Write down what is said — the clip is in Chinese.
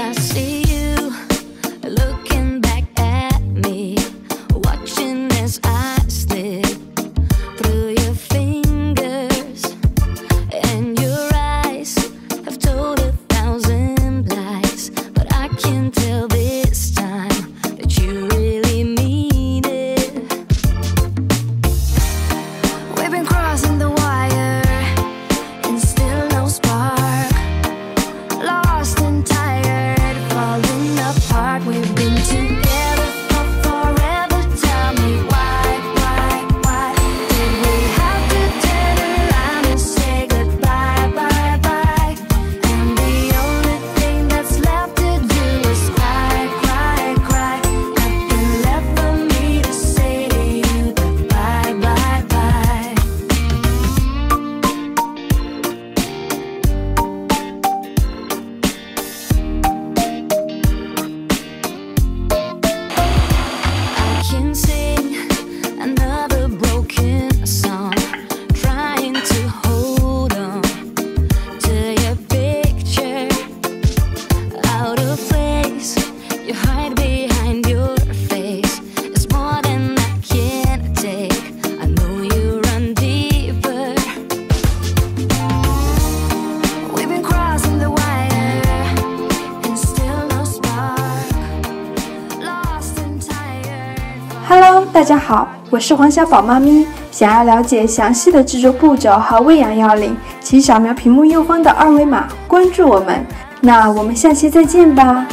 I see you look Hello，大家好，我是黄小宝妈咪。想要了解详细的制作步骤和喂养要领，请扫描屏幕右方的二维码关注我们。那我们下期再见吧。